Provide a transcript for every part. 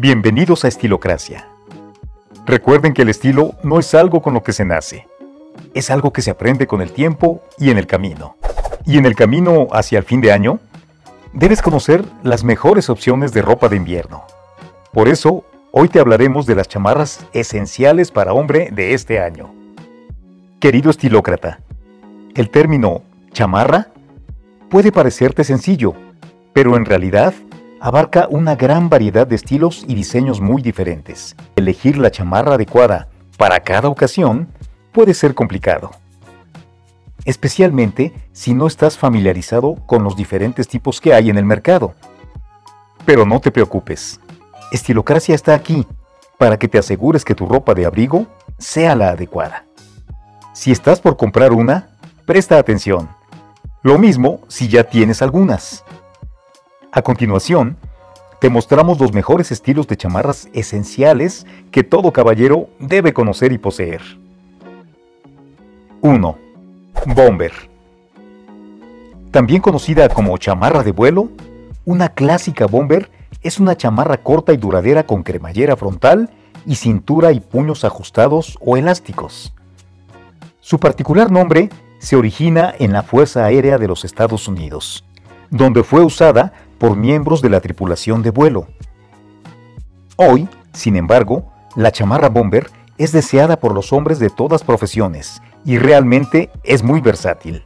Bienvenidos a Estilocracia. Recuerden que el estilo no es algo con lo que se nace, es algo que se aprende con el tiempo y en el camino. Y en el camino hacia el fin de año, debes conocer las mejores opciones de ropa de invierno. Por eso, hoy te hablaremos de las chamarras esenciales para hombre de este año. Querido estilócrata, el término chamarra puede parecerte sencillo, pero en realidad abarca una gran variedad de estilos y diseños muy diferentes. Elegir la chamarra adecuada para cada ocasión puede ser complicado. Especialmente si no estás familiarizado con los diferentes tipos que hay en el mercado. Pero no te preocupes. Estilocracia está aquí para que te asegures que tu ropa de abrigo sea la adecuada. Si estás por comprar una, presta atención. Lo mismo si ya tienes algunas. A continuación, te mostramos los mejores estilos de chamarras esenciales que todo caballero debe conocer y poseer. 1. Bomber. También conocida como chamarra de vuelo, una clásica bomber es una chamarra corta y duradera con cremallera frontal y cintura y puños ajustados o elásticos. Su particular nombre se origina en la Fuerza Aérea de los Estados Unidos, donde fue usada por miembros de la tripulación de vuelo. Hoy, sin embargo, la chamarra bomber es deseada por los hombres de todas profesiones y realmente es muy versátil.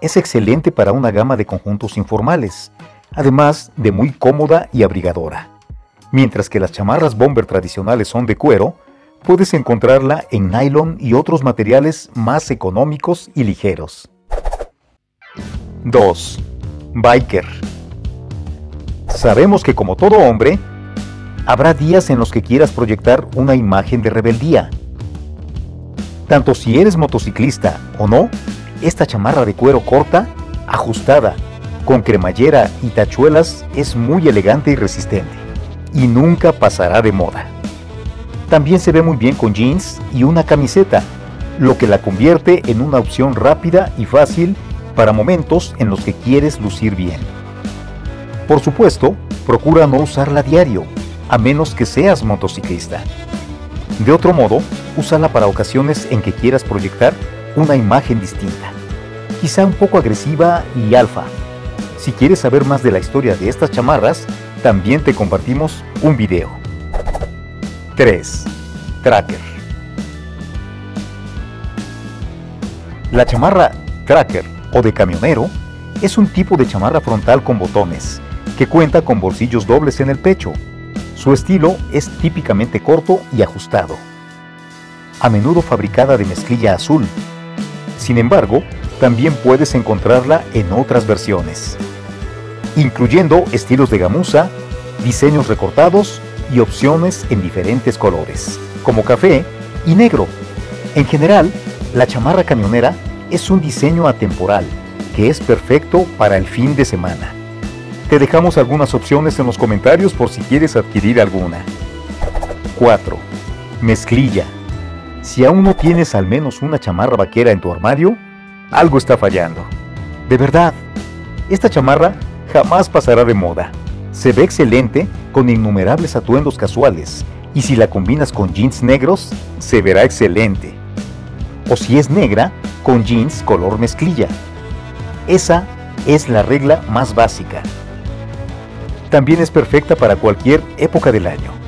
Es excelente para una gama de conjuntos informales, además de muy cómoda y abrigadora. Mientras que las chamarras bomber tradicionales son de cuero, puedes encontrarla en nylon y otros materiales más económicos y ligeros. 2. Biker. Sabemos que como todo hombre, habrá días en los que quieras proyectar una imagen de rebeldía, tanto si eres motociclista o no, esta chamarra de cuero corta, ajustada, con cremallera y tachuelas es muy elegante y resistente, y nunca pasará de moda. También se ve muy bien con jeans y una camiseta, lo que la convierte en una opción rápida y fácil para momentos en los que quieres lucir bien. Por supuesto, procura no usarla diario, a menos que seas motociclista. De otro modo, úsala para ocasiones en que quieras proyectar una imagen distinta, quizá un poco agresiva y alfa. Si quieres saber más de la historia de estas chamarras, también te compartimos un video. 3. Tracker. La chamarra tracker o de camionero es un tipo de chamarra frontal con botones, que cuenta con bolsillos dobles en el pecho. Su estilo es típicamente corto y ajustado a menudo fabricada de mezclilla azul. Sin embargo, también puedes encontrarla en otras versiones, incluyendo estilos de gamuza, diseños recortados y opciones en diferentes colores, como café y negro. En general, la chamarra camionera es un diseño atemporal que es perfecto para el fin de semana. Te dejamos algunas opciones en los comentarios por si quieres adquirir alguna. 4. Mezclilla. Si aún no tienes al menos una chamarra vaquera en tu armario, algo está fallando. De verdad, esta chamarra jamás pasará de moda. Se ve excelente con innumerables atuendos casuales y si la combinas con jeans negros, se verá excelente. O si es negra, con jeans color mezclilla. Esa es la regla más básica. También es perfecta para cualquier época del año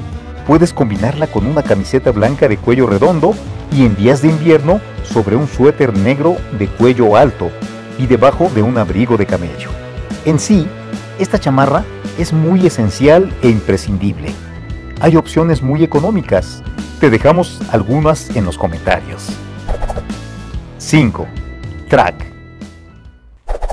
puedes combinarla con una camiseta blanca de cuello redondo y en días de invierno sobre un suéter negro de cuello alto y debajo de un abrigo de camello. En sí, esta chamarra es muy esencial e imprescindible. Hay opciones muy económicas. Te dejamos algunas en los comentarios. 5. Track.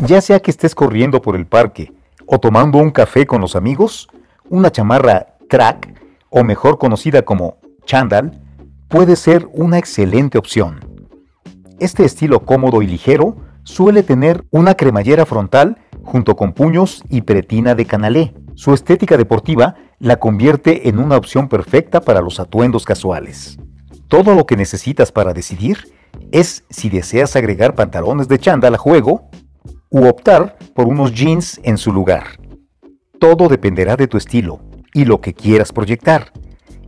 Ya sea que estés corriendo por el parque o tomando un café con los amigos, una chamarra track o mejor conocida como chandal, puede ser una excelente opción. Este estilo cómodo y ligero suele tener una cremallera frontal junto con puños y pretina de canalé. Su estética deportiva la convierte en una opción perfecta para los atuendos casuales. Todo lo que necesitas para decidir es si deseas agregar pantalones de chándal a juego u optar por unos jeans en su lugar. Todo dependerá de tu estilo y lo que quieras proyectar.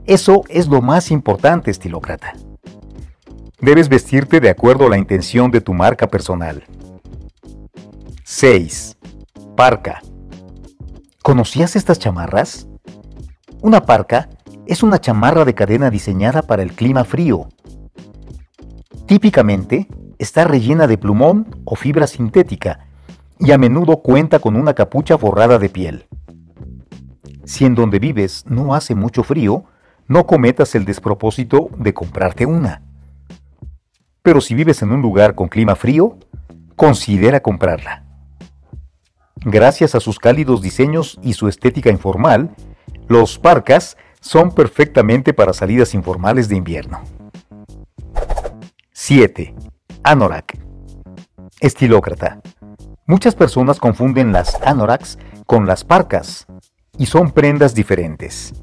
Eso es lo más importante, estilócrata. Debes vestirte de acuerdo a la intención de tu marca personal. 6. Parca. ¿Conocías estas chamarras? Una parca es una chamarra de cadena diseñada para el clima frío. Típicamente está rellena de plumón o fibra sintética y a menudo cuenta con una capucha forrada de piel. Si en donde vives no hace mucho frío, no cometas el despropósito de comprarte una. Pero si vives en un lugar con clima frío, considera comprarla. Gracias a sus cálidos diseños y su estética informal, los parcas son perfectamente para salidas informales de invierno. 7. Anorak. Estilócrata. Muchas personas confunden las anoraks con las parcas y son prendas diferentes.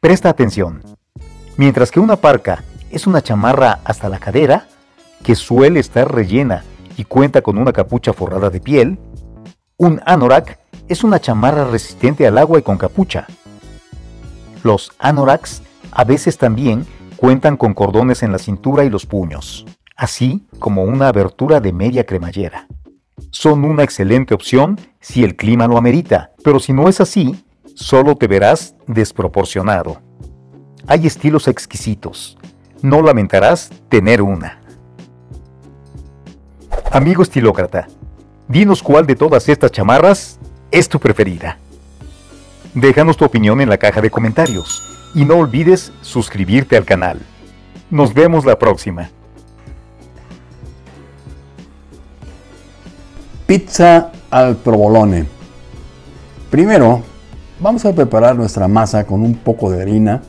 Presta atención. Mientras que una parca es una chamarra hasta la cadera, que suele estar rellena y cuenta con una capucha forrada de piel, un anorak es una chamarra resistente al agua y con capucha. Los anoraks a veces también cuentan con cordones en la cintura y los puños, así como una abertura de media cremallera. Son una excelente opción si el clima lo amerita, pero si no es así, solo te verás desproporcionado. Hay estilos exquisitos. No lamentarás tener una. Amigo estilócrata, dinos cuál de todas estas chamarras es tu preferida. Déjanos tu opinión en la caja de comentarios y no olvides suscribirte al canal. Nos vemos la próxima. Pizza al provolone. Primero, Vamos a preparar nuestra masa con un poco de harina,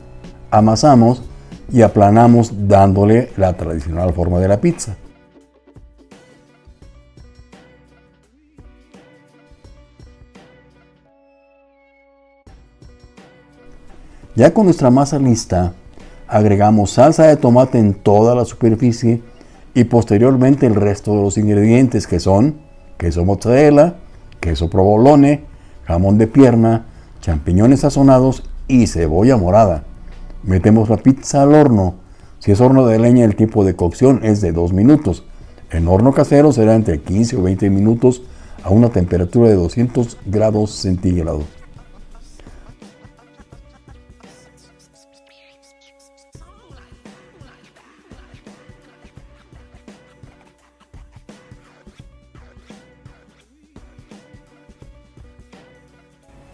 amasamos y aplanamos dándole la tradicional forma de la pizza. Ya con nuestra masa lista, agregamos salsa de tomate en toda la superficie y posteriormente el resto de los ingredientes que son queso mozzarella, queso provolone, jamón de pierna, champiñones sazonados y cebolla morada. Metemos la pizza al horno. Si es horno de leña, el tipo de cocción es de 2 minutos. En horno casero será entre 15 o 20 minutos a una temperatura de 200 grados centígrados.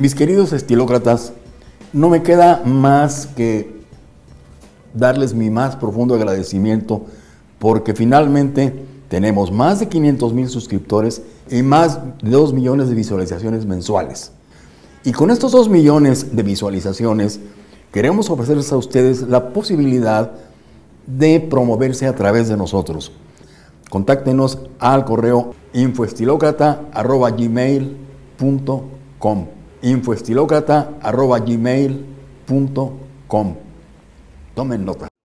Mis queridos estilócratas, no me queda más que darles mi más profundo agradecimiento porque finalmente tenemos más de 500 mil suscriptores y más de 2 millones de visualizaciones mensuales. Y con estos 2 millones de visualizaciones queremos ofrecerles a ustedes la posibilidad de promoverse a través de nosotros. Contáctenos al correo infoestilocrata.gmail.com infoestilocrata.gmail.com. Tomen nota.